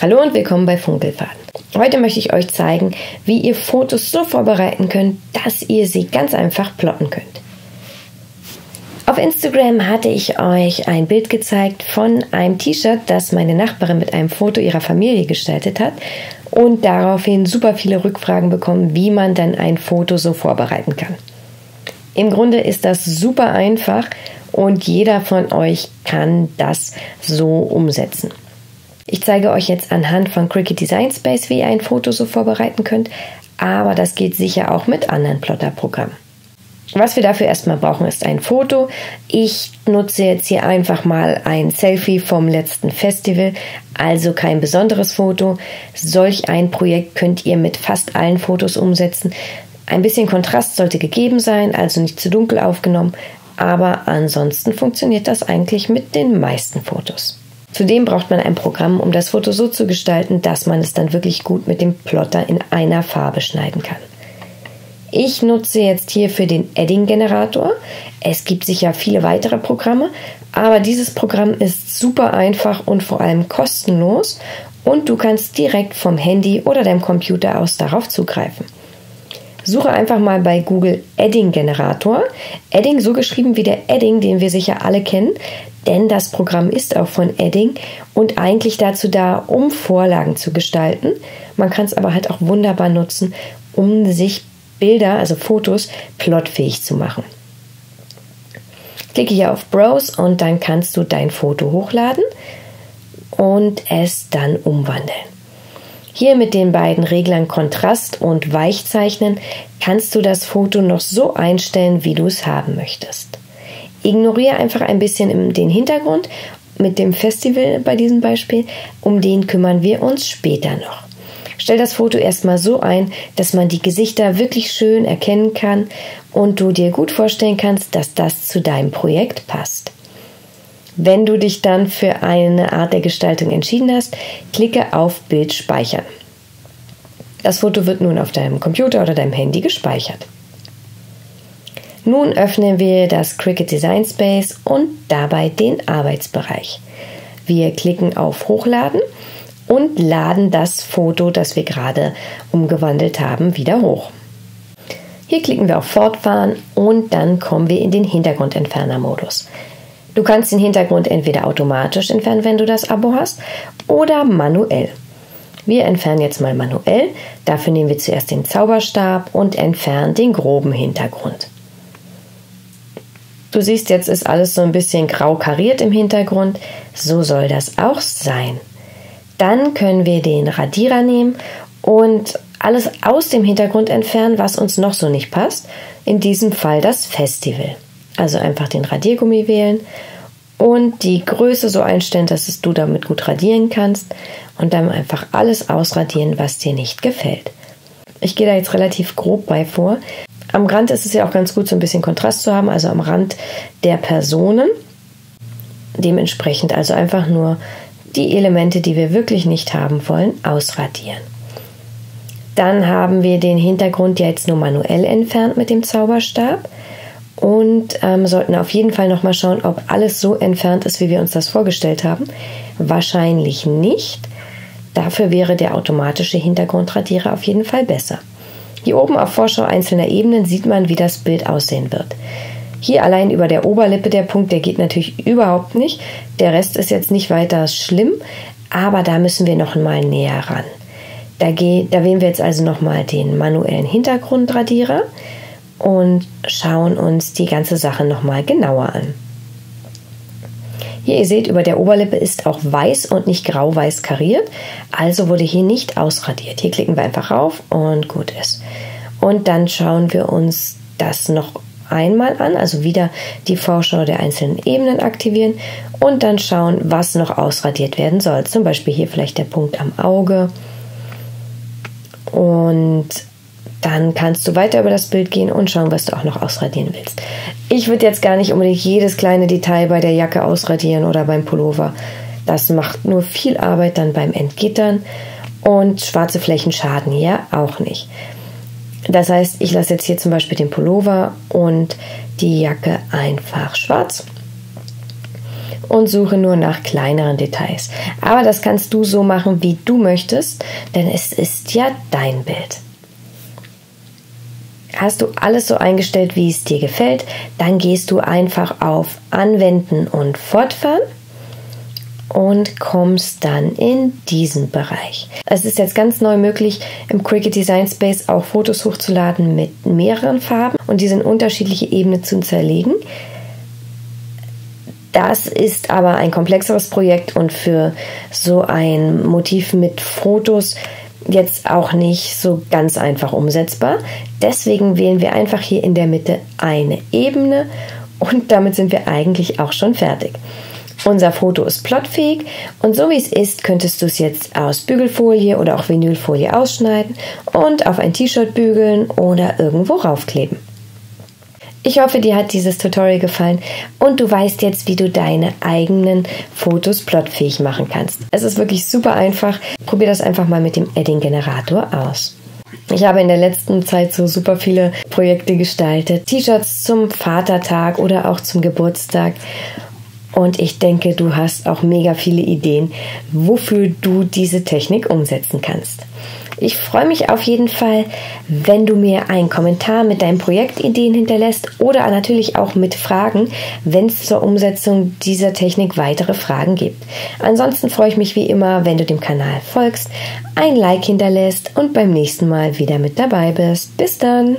Hallo und willkommen bei Funkelfaden. Heute möchte ich euch zeigen, wie ihr Fotos so vorbereiten könnt, dass ihr sie ganz einfach plotten könnt. Auf Instagram hatte ich euch ein Bild gezeigt von einem T-Shirt, das meine Nachbarin mit einem Foto ihrer Familie gestaltet hat und daraufhin super viele Rückfragen bekommen, wie man dann ein Foto so vorbereiten kann. Im Grunde ist das super einfach und jeder von euch kann das so umsetzen. Ich zeige euch jetzt anhand von Cricut Design Space, wie ihr ein Foto so vorbereiten könnt, aber das geht sicher auch mit anderen Plotterprogrammen. Was wir dafür erstmal brauchen, ist ein Foto. Ich nutze jetzt hier einfach mal ein Selfie vom letzten Festival, also kein besonderes Foto. Solch ein Projekt könnt ihr mit fast allen Fotos umsetzen. Ein bisschen Kontrast sollte gegeben sein, also nicht zu dunkel aufgenommen, aber ansonsten funktioniert das eigentlich mit den meisten Fotos. Zudem braucht man ein Programm, um das Foto so zu gestalten, dass man es dann wirklich gut mit dem Plotter in einer Farbe schneiden kann. Ich nutze jetzt hier für den Edding-Generator. Es gibt sicher viele weitere Programme, aber dieses Programm ist super einfach und vor allem kostenlos und du kannst direkt vom Handy oder deinem Computer aus darauf zugreifen. Suche einfach mal bei Google Edding-Generator. Edding so geschrieben wie der Edding, den wir sicher alle kennen denn das Programm ist auch von Edding und eigentlich dazu da, um Vorlagen zu gestalten. Man kann es aber halt auch wunderbar nutzen, um sich Bilder, also Fotos, plotfähig zu machen. Klicke hier auf Browse und dann kannst du dein Foto hochladen und es dann umwandeln. Hier mit den beiden Reglern Kontrast und Weichzeichnen kannst du das Foto noch so einstellen, wie du es haben möchtest. Ignoriere einfach ein bisschen den Hintergrund mit dem Festival bei diesem Beispiel. Um den kümmern wir uns später noch. Stell das Foto erstmal so ein, dass man die Gesichter wirklich schön erkennen kann und du dir gut vorstellen kannst, dass das zu deinem Projekt passt. Wenn du dich dann für eine Art der Gestaltung entschieden hast, klicke auf Bild speichern. Das Foto wird nun auf deinem Computer oder deinem Handy gespeichert. Nun öffnen wir das Cricut Design Space und dabei den Arbeitsbereich. Wir klicken auf Hochladen und laden das Foto, das wir gerade umgewandelt haben, wieder hoch. Hier klicken wir auf Fortfahren und dann kommen wir in den Hintergrundentferner-Modus. Du kannst den Hintergrund entweder automatisch entfernen, wenn du das Abo hast, oder manuell. Wir entfernen jetzt mal manuell. Dafür nehmen wir zuerst den Zauberstab und entfernen den groben Hintergrund. Du siehst, jetzt ist alles so ein bisschen grau kariert im Hintergrund. So soll das auch sein. Dann können wir den Radierer nehmen und alles aus dem Hintergrund entfernen, was uns noch so nicht passt. In diesem Fall das Festival. Also einfach den Radiergummi wählen und die Größe so einstellen, dass es du damit gut radieren kannst und dann einfach alles ausradieren, was dir nicht gefällt. Ich gehe da jetzt relativ grob bei vor, am Rand ist es ja auch ganz gut, so ein bisschen Kontrast zu haben, also am Rand der Personen. Dementsprechend also einfach nur die Elemente, die wir wirklich nicht haben wollen, ausradieren. Dann haben wir den Hintergrund jetzt nur manuell entfernt mit dem Zauberstab und ähm, sollten auf jeden Fall nochmal schauen, ob alles so entfernt ist, wie wir uns das vorgestellt haben. Wahrscheinlich nicht. Dafür wäre der automatische Hintergrundradierer auf jeden Fall besser. Hier oben auf Vorschau einzelner Ebenen sieht man, wie das Bild aussehen wird. Hier allein über der Oberlippe der Punkt, der geht natürlich überhaupt nicht. Der Rest ist jetzt nicht weiter schlimm, aber da müssen wir noch mal näher ran. Da, geh, da wählen wir jetzt also noch mal den manuellen Hintergrundradierer und schauen uns die ganze Sache noch mal genauer an. Hier, ihr seht, über der Oberlippe ist auch weiß und nicht grau-weiß kariert, also wurde hier nicht ausradiert. Hier klicken wir einfach rauf und gut ist. Und dann schauen wir uns das noch einmal an, also wieder die Vorschau der einzelnen Ebenen aktivieren und dann schauen, was noch ausradiert werden soll. Zum Beispiel hier vielleicht der Punkt am Auge. Und dann kannst du weiter über das Bild gehen und schauen, was du auch noch ausradieren willst. Ich würde jetzt gar nicht unbedingt jedes kleine Detail bei der Jacke ausradieren oder beim Pullover. Das macht nur viel Arbeit dann beim Entgittern und schwarze Flächen schaden hier auch nicht. Das heißt, ich lasse jetzt hier zum Beispiel den Pullover und die Jacke einfach schwarz. und suche nur nach kleineren Details. Aber das kannst du so machen, wie du möchtest, denn es ist ja dein Bild. Hast du alles so eingestellt, wie es dir gefällt, dann gehst du einfach auf Anwenden und Fortfahren und kommst dann in diesen Bereich. Es ist jetzt ganz neu möglich, im Cricut Design Space auch Fotos hochzuladen mit mehreren Farben und diese in unterschiedliche Ebenen zu zerlegen. Das ist aber ein komplexeres Projekt und für so ein Motiv mit Fotos jetzt auch nicht so ganz einfach umsetzbar. Deswegen wählen wir einfach hier in der Mitte eine Ebene und damit sind wir eigentlich auch schon fertig. Unser Foto ist plotfähig und so wie es ist, könntest du es jetzt aus Bügelfolie oder auch Vinylfolie ausschneiden und auf ein T-Shirt bügeln oder irgendwo raufkleben. Ich hoffe, dir hat dieses Tutorial gefallen und du weißt jetzt, wie du deine eigenen Fotos plotfähig machen kannst. Es ist wirklich super einfach. Probier das einfach mal mit dem Edding-Generator aus. Ich habe in der letzten Zeit so super viele Projekte gestaltet. T-Shirts zum Vatertag oder auch zum Geburtstag. Und ich denke, du hast auch mega viele Ideen, wofür du diese Technik umsetzen kannst. Ich freue mich auf jeden Fall, wenn du mir einen Kommentar mit deinen Projektideen hinterlässt oder natürlich auch mit Fragen, wenn es zur Umsetzung dieser Technik weitere Fragen gibt. Ansonsten freue ich mich wie immer, wenn du dem Kanal folgst, ein Like hinterlässt und beim nächsten Mal wieder mit dabei bist. Bis dann!